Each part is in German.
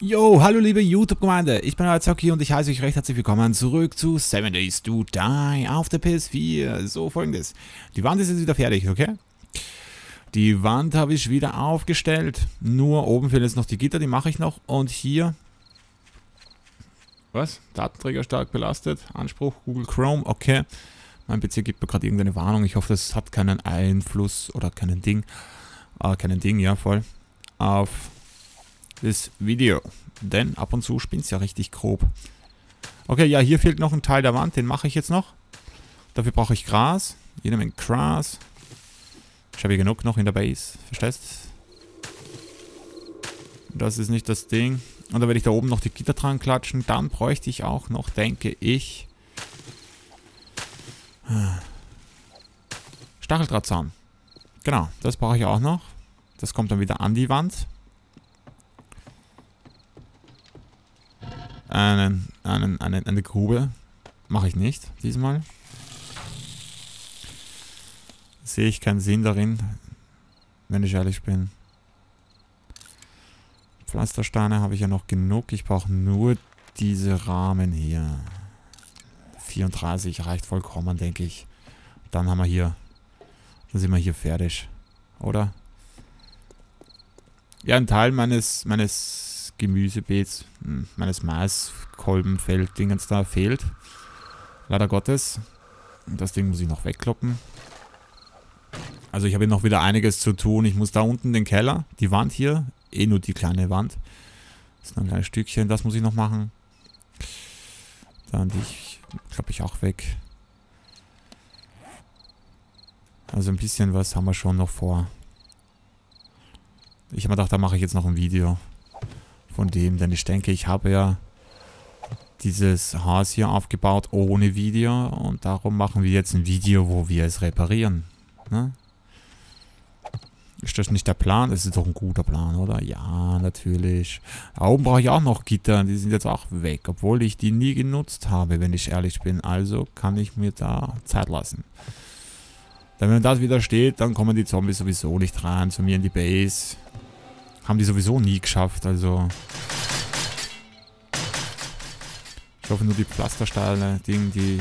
Yo, hallo liebe YouTube-Gemeinde, ich bin Zocki und ich heiße euch recht herzlich willkommen zurück zu 7 Days to Die auf der PS4. So, folgendes. Die Wand ist jetzt wieder fertig, okay? Die Wand habe ich wieder aufgestellt. Nur oben fehlen jetzt noch die Gitter, die mache ich noch. Und hier... Was? Datenträger stark belastet. Anspruch Google Chrome, okay. Mein PC gibt mir gerade irgendeine Warnung. Ich hoffe, das hat keinen Einfluss oder keinen Ding. Äh, keinen Ding, ja, voll. Auf das Video. Denn ab und zu spinnt es ja richtig grob. Okay, ja, hier fehlt noch ein Teil der Wand. Den mache ich jetzt noch. Dafür brauche ich Gras. Jede Menge Gras. Ich habe hier genug noch in der Base. Verstehst? Das ist nicht das Ding. Und da werde ich da oben noch die Gitter dran klatschen. Dann bräuchte ich auch noch, denke ich... Stacheldrahtzaun. Genau, das brauche ich auch noch. Das kommt dann wieder an die Wand. Einen, einen, einen, eine Grube. Mache ich nicht, diesmal. Sehe ich keinen Sinn darin, wenn ich ehrlich bin. Pflastersteine habe ich ja noch genug. Ich brauche nur diese Rahmen hier. 34 reicht vollkommen, denke ich. Dann haben wir hier... Dann sind wir hier fertig. Oder? Ja, ein Teil meines, meines Gemüsebeet, hm, meines Maiskolbenfeld-Dingens da fehlt. Leider Gottes. Das Ding muss ich noch wegkloppen. Also ich habe hier noch wieder einiges zu tun. Ich muss da unten den Keller, die Wand hier, eh nur die kleine Wand. Das ist ein kleines Stückchen, das muss ich noch machen. Dann die, glaube ich, auch weg. Also ein bisschen was haben wir schon noch vor. Ich habe mir gedacht, da mache ich jetzt noch ein Video von dem, denn ich denke, ich habe ja dieses Haus hier aufgebaut ohne Video und darum machen wir jetzt ein Video, wo wir es reparieren. Ne? Ist das nicht der Plan? Das ist doch ein guter Plan, oder? Ja, natürlich. Da oben brauche ich auch noch Gitter, die sind jetzt auch weg, obwohl ich die nie genutzt habe, wenn ich ehrlich bin. Also kann ich mir da Zeit lassen. Denn wenn das wieder steht, dann kommen die Zombies sowieso nicht rein zu mir in die Base. Haben die sowieso nie geschafft, also... Ich hoffe nur die Pflastersteine, Ding, die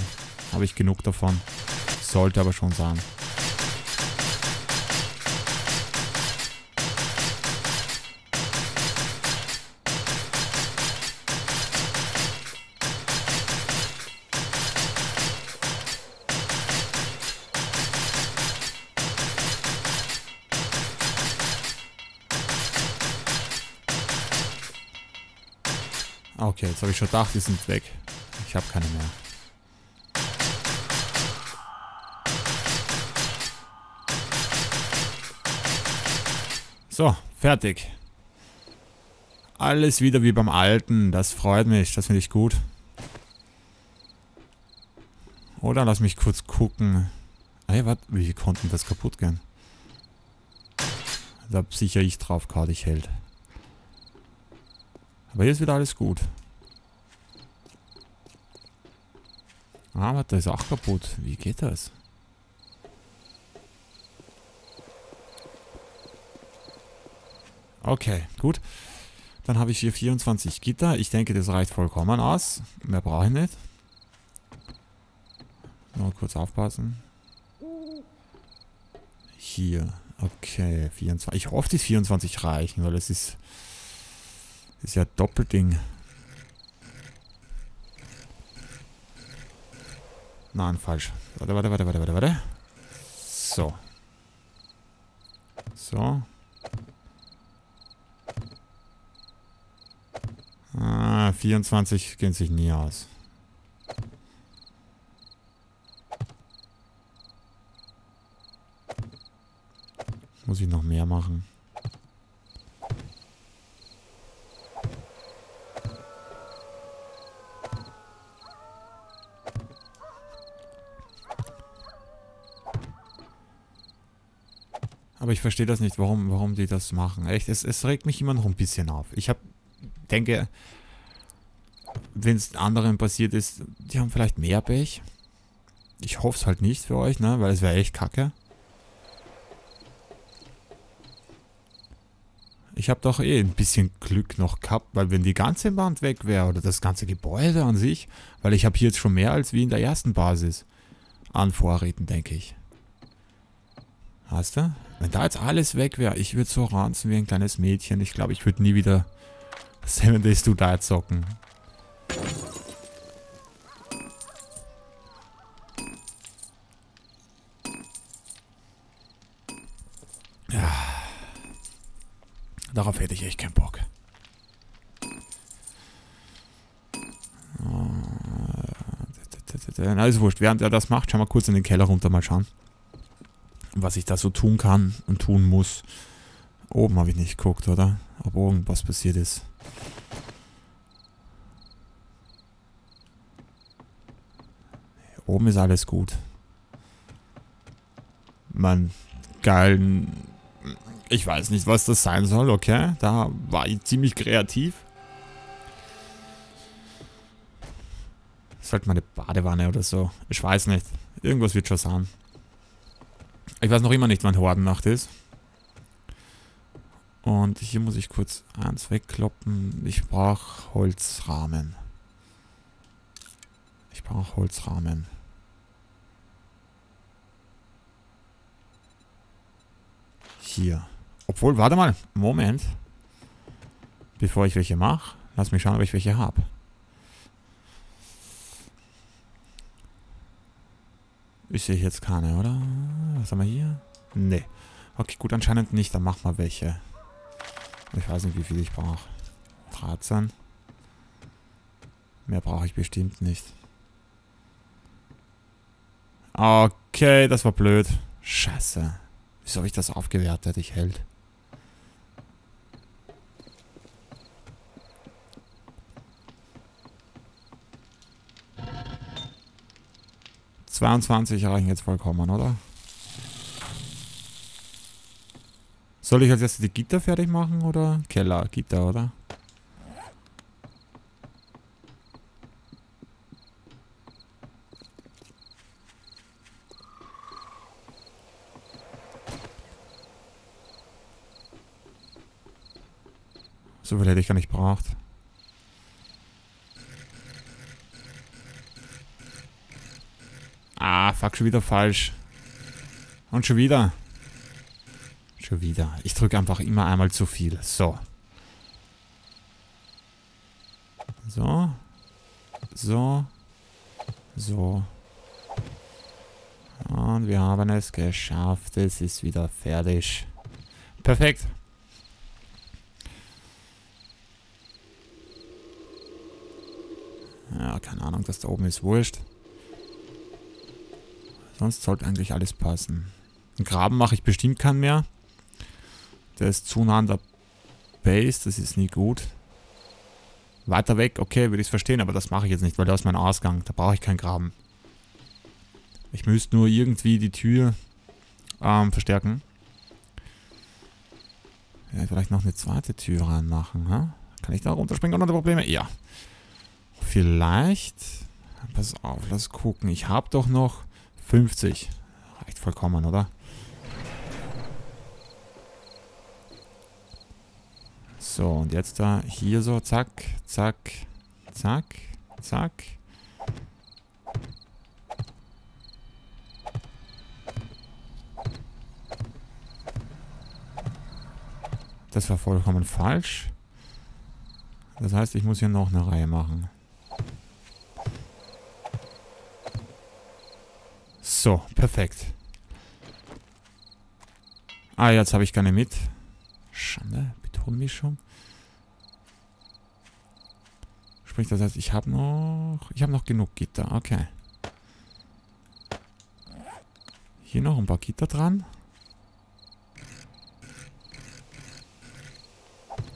habe ich genug davon. Sollte aber schon sein. Okay, jetzt habe ich schon gedacht, die sind weg. Ich habe keine mehr. So, fertig. Alles wieder wie beim Alten. Das freut mich. Das finde ich gut. Oder lass mich kurz gucken. Hey, warte, wie konnten das kaputt gehen? Da sicher ich drauf, ich hält. Aber hier ist wieder alles gut. Ah, warte, ist auch kaputt. Wie geht das? Okay, gut. Dann habe ich hier 24 Gitter. Ich denke, das reicht vollkommen aus. Mehr brauche ich nicht. Nur kurz aufpassen. Hier. Okay, 24. Ich hoffe, die 24 reichen, weil es ist ist ja Doppelding. Nein, falsch. Warte, warte, warte, warte, warte, warte. So. So. Ah, 24 gehen sich nie aus. Muss ich noch mehr machen. Aber ich verstehe das nicht, warum, warum die das machen. Echt, es, es regt mich immer noch ein bisschen auf. Ich habe, denke, wenn es anderen passiert ist, die haben vielleicht mehr Pech. Ich hoffe es halt nicht für euch, ne, weil es wäre echt kacke. Ich habe doch eh ein bisschen Glück noch gehabt, weil wenn die ganze Wand weg wäre oder das ganze Gebäude an sich, weil ich habe hier jetzt schon mehr als wie in der ersten Basis an Vorräten, denke ich. Hast du? Wenn da jetzt alles weg wäre, ich würde so ranzen wie ein kleines Mädchen. Ich glaube, ich würde nie wieder Seven Days to Die zocken. Ja. Darauf hätte ich echt keinen Bock. Na, ist wurscht. Während er das macht, schauen wir kurz in den Keller runter mal schauen. Was ich da so tun kann und tun muss. Oben habe ich nicht geguckt, oder? Ob irgendwas passiert ist. Oben ist alles gut. Man, geilen... Ich weiß nicht, was das sein soll, okay? Da war ich ziemlich kreativ. ist halt meine Badewanne oder so. Ich weiß nicht. Irgendwas wird schon sein. Ich weiß noch immer nicht, wann Hordennacht ist. Und hier muss ich kurz eins wegkloppen. Ich brauche Holzrahmen. Ich brauche Holzrahmen. Hier. Obwohl, warte mal. Moment. Bevor ich welche mache, lass mich schauen, ob ich welche habe. Ich sehe jetzt keine, oder? Was haben wir hier? Nee. Okay, gut, anscheinend nicht. Dann machen wir welche. Ich weiß nicht, wie viel ich brauche. 13. Mehr brauche ich bestimmt nicht. Okay, das war blöd. Scheiße. Wieso habe ich das aufgewertet? Ich hält. 22 reichen jetzt vollkommen, oder? Soll ich als erstes die Gitter fertig machen oder? Keller, Gitter, oder? So viel hätte ich gar nicht braucht. Fuck, schon wieder falsch. Und schon wieder. Schon wieder. Ich drücke einfach immer einmal zu viel. So. So. So. So. Und wir haben es geschafft. Es ist wieder fertig. Perfekt. Ja, keine Ahnung, das da oben ist wurscht. Sonst sollte eigentlich alles passen. Einen Graben mache ich bestimmt keinen mehr. Der ist zu nah an der Base, das ist nie gut. Weiter weg, okay, würde ich es verstehen, aber das mache ich jetzt nicht, weil da ist mein Ausgang. Da brauche ich keinen Graben. Ich müsste nur irgendwie die Tür ähm, verstärken. Ja, vielleicht noch eine zweite Tür reinmachen, ha? Kann ich da runterspringen ohne Probleme? Ja. Vielleicht... Pass auf, lass gucken. Ich habe doch noch 50. Reicht vollkommen, oder? So, und jetzt da hier so, zack, zack, zack, zack. Das war vollkommen falsch. Das heißt, ich muss hier noch eine Reihe machen. So, perfekt. Ah, jetzt habe ich keine mit. Schande, Betonmischung. Sprich, das heißt, ich habe noch... Ich habe noch genug Gitter, okay. Hier noch ein paar Gitter dran.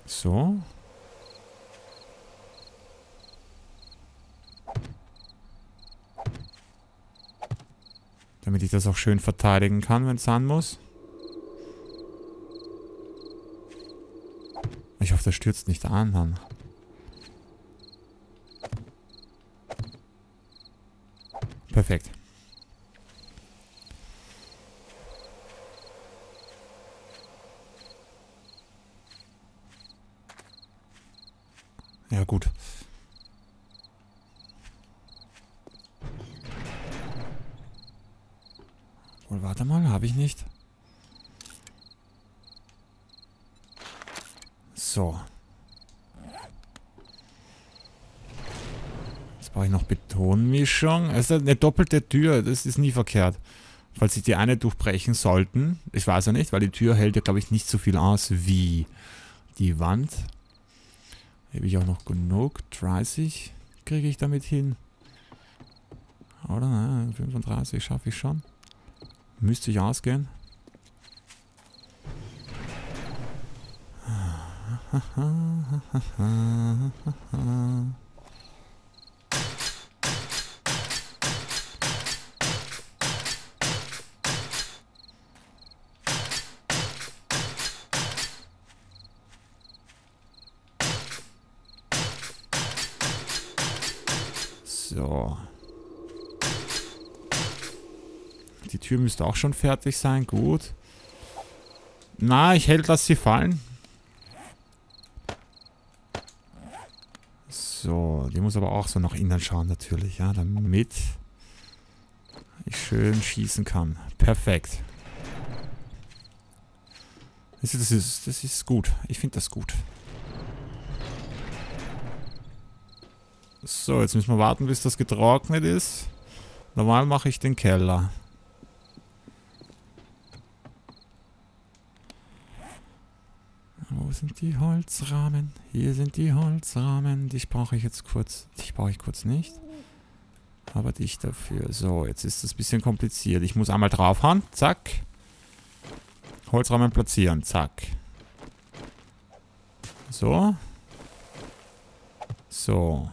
So. Damit ich das auch schön verteidigen kann, wenn es sein muss. Ich hoffe, das stürzt nicht an dann. Perfekt. Ja, gut. Wohl, warte mal, habe ich nicht. So. Jetzt brauche ich noch Betonmischung. Also eine doppelte Tür, das ist nie verkehrt. Falls sich die eine durchbrechen sollten. Ich weiß ja nicht, weil die Tür hält ja, glaube ich, nicht so viel aus wie die Wand. Habe ich auch noch genug. 30 kriege ich damit hin. Oder? Nein, 35 schaffe ich schon. Müsste ich ausgehen. Tür müsste auch schon fertig sein. Gut. Na, ich hält, lass sie fallen. So, die muss aber auch so nach innen schauen natürlich, ja, damit ich schön schießen kann. Perfekt. Das ist, das ist gut. Ich finde das gut. So, jetzt müssen wir warten, bis das getrocknet ist. Normal mache ich den Keller. Wo sind die Holzrahmen? Hier sind die Holzrahmen. Dich brauche ich jetzt kurz. Dich brauche ich kurz nicht. Aber dich dafür. So, jetzt ist das ein bisschen kompliziert. Ich muss einmal draufhauen. Zack. Holzrahmen platzieren. Zack. So. So.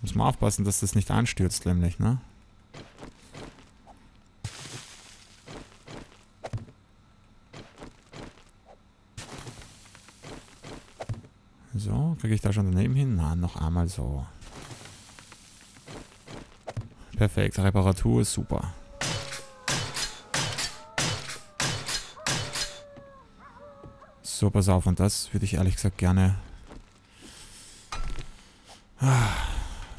Muss man aufpassen, dass das nicht einstürzt, nämlich, ne? So, kriege ich da schon daneben hin? Nein, noch einmal so. Perfekt, Reparatur ist super. So, pass auf, und das würde ich ehrlich gesagt gerne... Ah.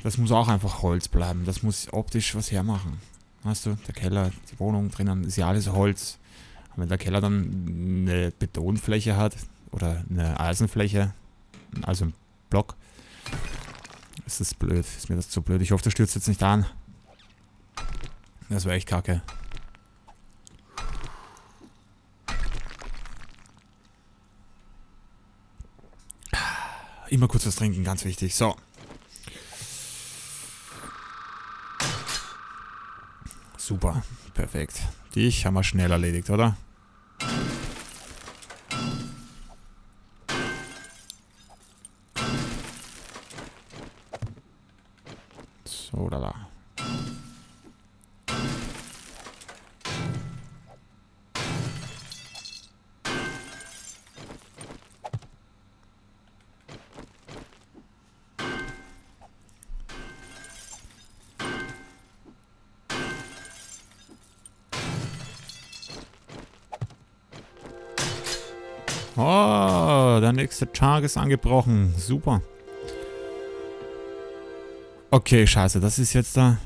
Das muss auch einfach Holz bleiben. Das muss optisch was hermachen. Weißt du, der Keller, die Wohnung drinnen, ist ja alles Holz. Und wenn der Keller dann eine Betonfläche hat oder eine Eisenfläche, also ein Block, ist das blöd. Ist mir das zu blöd. Ich hoffe, der stürzt jetzt nicht an. Das wäre echt kacke. Immer kurz was trinken, ganz wichtig. So. Super, perfekt. Dich haben wir schnell erledigt, oder? Der nächste Tag ist angebrochen. Super. Okay, scheiße, das ist jetzt da...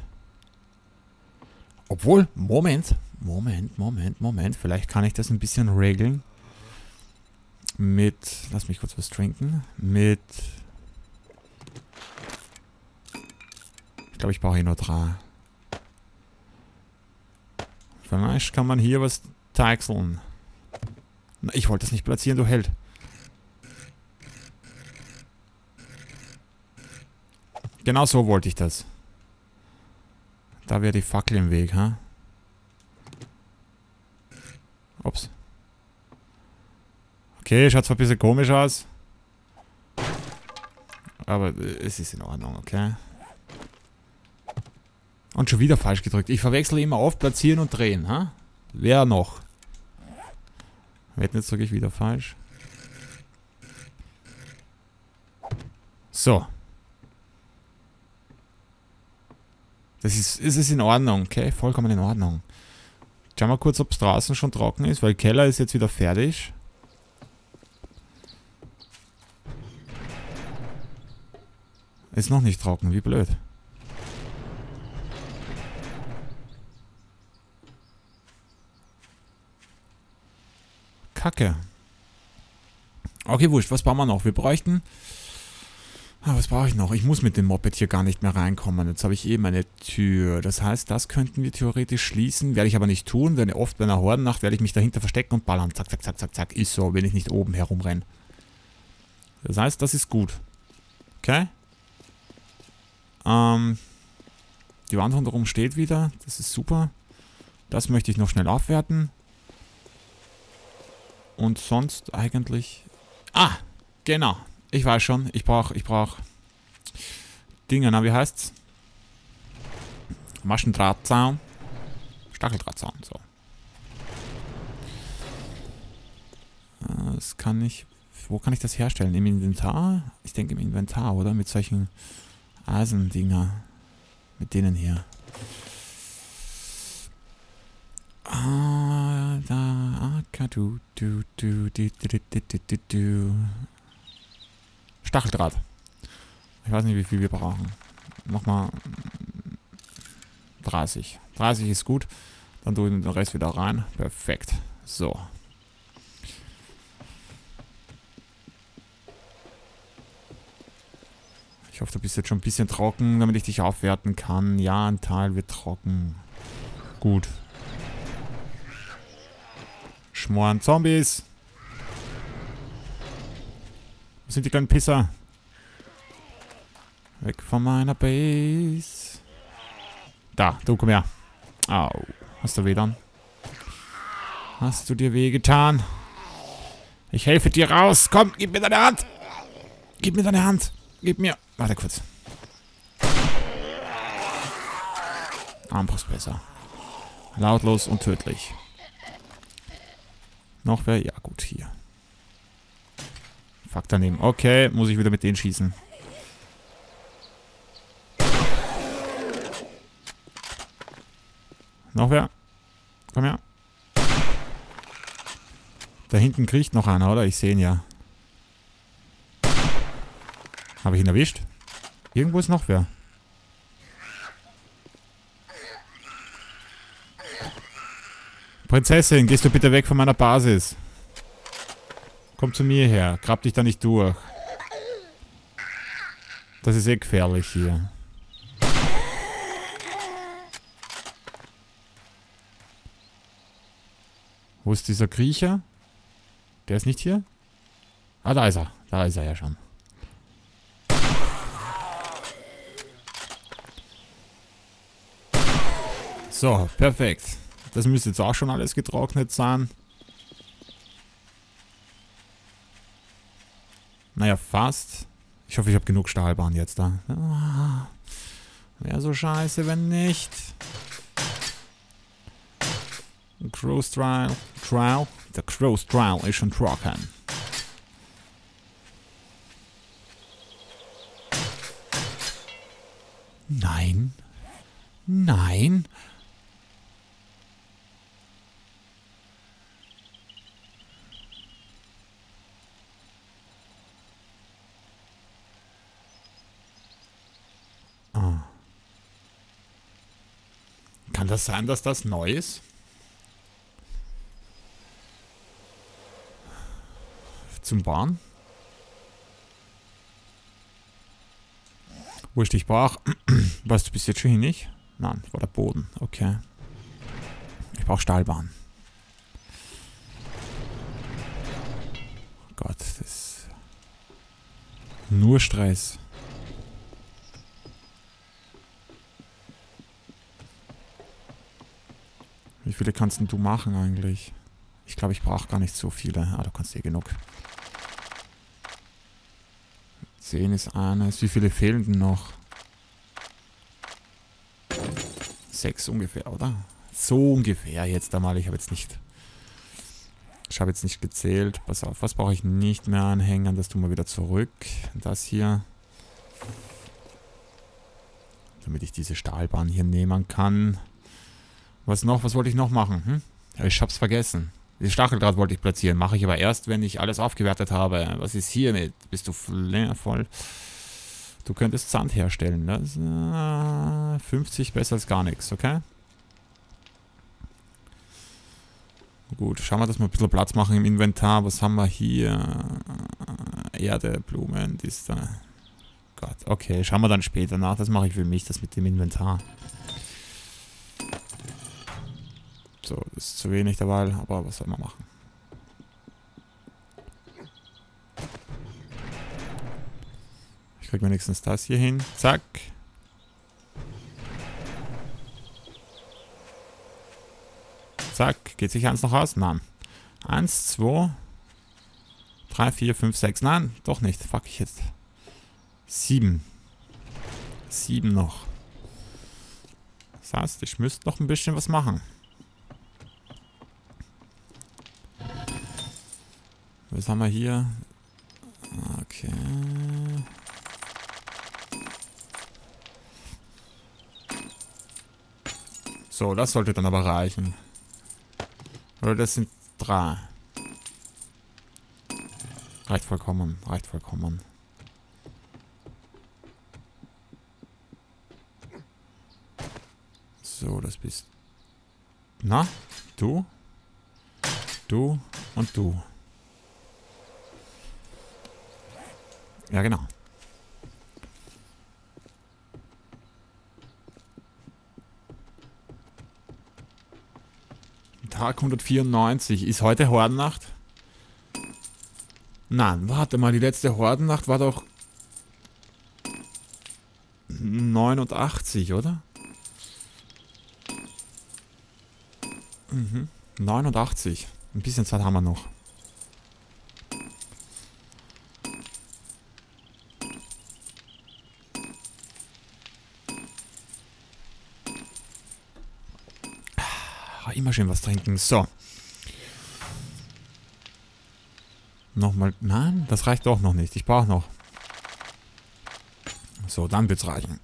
Obwohl, Moment, Moment, Moment, Moment. Vielleicht kann ich das ein bisschen regeln. Mit... Lass mich kurz was trinken. Mit... Ich glaube, ich brauche hier nur drei. Vielleicht kann man hier was teichseln. Ich wollte das nicht platzieren, du Held. Genau so wollte ich das. Da wäre die Fackel im Weg, ha? Ups. Okay, schaut zwar ein bisschen komisch aus. Aber es ist in Ordnung, okay? Und schon wieder falsch gedrückt. Ich verwechsel immer auf, platzieren und drehen, ha? Wer noch? Wetten, jetzt drücke ich wieder falsch. So. Das ist, es ist in Ordnung, okay? Vollkommen in Ordnung. Schauen wir kurz, ob es draußen schon trocken ist, weil Keller ist jetzt wieder fertig. Ist noch nicht trocken, wie blöd. Kacke. Okay, wurscht, was bauen wir noch? Wir bräuchten Ah, was brauche ich noch? Ich muss mit dem Moped hier gar nicht mehr reinkommen. Jetzt habe ich eben eine Tür. Das heißt, das könnten wir theoretisch schließen. Werde ich aber nicht tun, denn oft bei einer Hordennacht werde ich mich dahinter verstecken und ballern. Zack, zack, zack, zack, zack. Ist so, wenn ich nicht oben herumrenne. Das heißt, das ist gut. Okay? Ähm, die Wand rundherum steht wieder. Das ist super. Das möchte ich noch schnell aufwerten. Und sonst eigentlich... Ah, genau. Ich weiß schon. Ich brauche, ich brauche Dinge, na wie heißt's? Maschendrahtzaun. Stacheldrahtzaun, so. Das kann ich... Wo kann ich das herstellen? Im Inventar? Ich denke im Inventar, oder? Mit solchen Eisendinger. Mit denen hier. Ah, da, ah, du, du, du, du, du, du, du, du. Stacheldraht. Ich weiß nicht, wie viel wir brauchen. Nochmal 30. 30 ist gut. Dann tue ich den Rest wieder rein. Perfekt. So. Ich hoffe, du bist jetzt schon ein bisschen trocken, damit ich dich aufwerten kann. Ja, ein Teil wird trocken. Gut. Schmoren Zombies. Wo sind die kleinen Pisser? Weg von meiner Base. Da, du komm her. Au. Hast du weh dann? Hast du dir weh getan? Ich helfe dir raus. Komm, gib mir deine Hand. Gib mir deine Hand. Gib mir. Warte kurz. Armbrust besser. Lautlos und tödlich. Noch wer? Ja, gut, hier. Fuck daneben. Okay, muss ich wieder mit denen schießen. Noch wer? Komm her. Da hinten kriegt noch einer, oder? Ich sehe ihn ja. Habe ich ihn erwischt? Irgendwo ist noch wer. Prinzessin, gehst du bitte weg von meiner Basis. Komm zu mir her. Grab dich da nicht durch. Das ist eh gefährlich hier. Wo ist dieser Kriecher? Der ist nicht hier? Ah, da ist er. Da ist er ja schon. So, perfekt. Das müsste jetzt auch schon alles getrocknet sein. Naja, fast. Ich hoffe, ich habe genug Stahlbahn jetzt da. Ah, Wäre so scheiße, wenn nicht. Cruise Trial. Trial? Der Cruise Trial ist schon trocken. Nein. Nein. Sein, dass das neu ist? Zum Bahn? Wurscht, ich brauche... Was, du bist jetzt schon hin nicht? Nein, war der Boden. Okay. Ich brauche Stahlbahn. Oh Gott, das ist... Nur Stress. Wie viele kannst du machen eigentlich? Ich glaube, ich brauche gar nicht so viele. Ah, du kannst eh genug. 10 ist eines. Wie viele fehlen denn noch? Sechs ungefähr, oder? So ungefähr jetzt einmal. Ich habe jetzt nicht... Ich habe jetzt nicht gezählt. Pass auf, was brauche ich nicht mehr anhängen? Das tun wir wieder zurück. Das hier. Damit ich diese Stahlbahn hier nehmen kann. Was noch? Was wollte ich noch machen? Hm? Ich hab's vergessen. Die Stacheldraht wollte ich platzieren. Mache ich aber erst, wenn ich alles aufgewertet habe. Was ist hiermit? Bist du voll? Du könntest Sand herstellen. Das äh, 50 besser als gar nichts, okay? Gut, schauen wir, dass wir ein bisschen Platz machen im Inventar. Was haben wir hier? Erde, Blumen, die ist da. Gott, okay, schauen wir dann später nach. Das mache ich für mich, das mit dem Inventar. So, ist zu wenig dabei, aber was soll man machen? Ich krieg wenigstens das hier hin. Zack. Zack. Geht sich eins noch aus? Nein. Eins, zwei, drei, vier, fünf, sechs. Nein, doch nicht. Fuck ich jetzt. Sieben. Sieben noch. Das heißt, ich müsste noch ein bisschen was machen. Was haben wir hier? Okay. So, das sollte dann aber reichen. Oder das sind drei. Reicht vollkommen, reicht vollkommen. So, das bist... Na? Du? Du und du. Ja, genau. Tag 194. Ist heute Hordennacht? Nein, warte mal, die letzte Hordennacht war doch 89, oder? Mhm. 89. Ein bisschen Zeit haben wir noch. immer schön was trinken. So. Nochmal. Nein, das reicht doch noch nicht. Ich brauche noch. So, dann wird's reichen.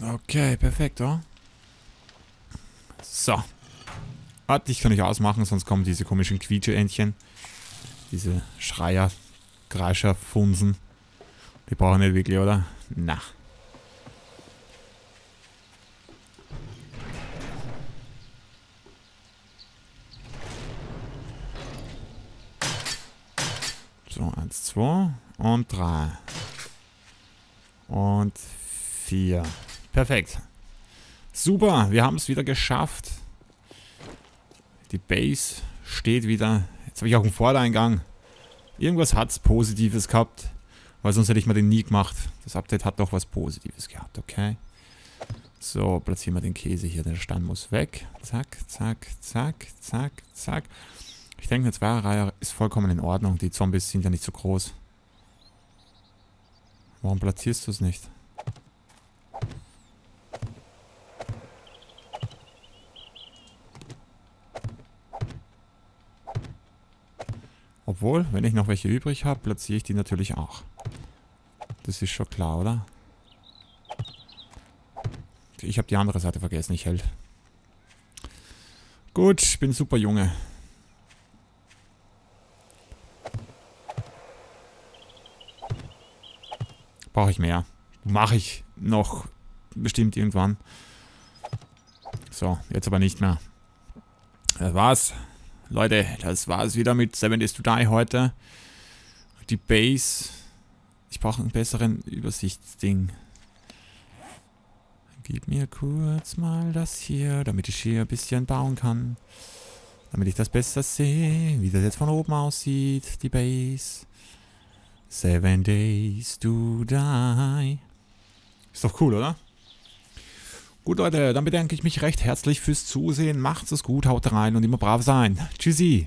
Okay, perfekt, oder? So. Ah, dich kann ich ausmachen, sonst kommen diese komischen Quietscheentchen. Diese Schreier, Kreischer, Funsen. Die brauchen nicht wirklich, oder? Na. So, eins, zwei und drei. Und vier. Perfekt. Super, wir haben es wieder geschafft. Die Base steht wieder. Jetzt habe ich auch einen Vordereingang. Irgendwas hat es Positives gehabt. Weil sonst hätte ich mir den nie gemacht. Das Update hat doch was Positives gehabt, okay? So, platzieren wir den Käse hier. Der Stein muss weg. Zack, zack, zack, zack, zack. Ich denke, eine Zweierreihe ist vollkommen in Ordnung. Die Zombies sind ja nicht so groß. Warum platzierst du es nicht? Obwohl, wenn ich noch welche übrig habe, platziere ich die natürlich auch. Das ist schon klar, oder? Ich habe die andere Seite vergessen, ich hält. Gut, ich bin super Junge. Brauche ich mehr. Mache ich noch bestimmt irgendwann. So, jetzt aber nicht mehr. Das war's. Leute, das war's wieder mit Seven Days to Die heute. Die Base. Ich brauche einen besseren Übersichtsding. Gib mir kurz mal das hier, damit ich hier ein bisschen bauen kann. Damit ich das besser sehe, wie das jetzt von oben aussieht, die Base. Seven Days to Die. Ist doch cool, oder? Gut, Leute, dann bedanke ich mich recht herzlich fürs Zusehen. Macht's es gut, haut rein und immer brav sein. Tschüssi.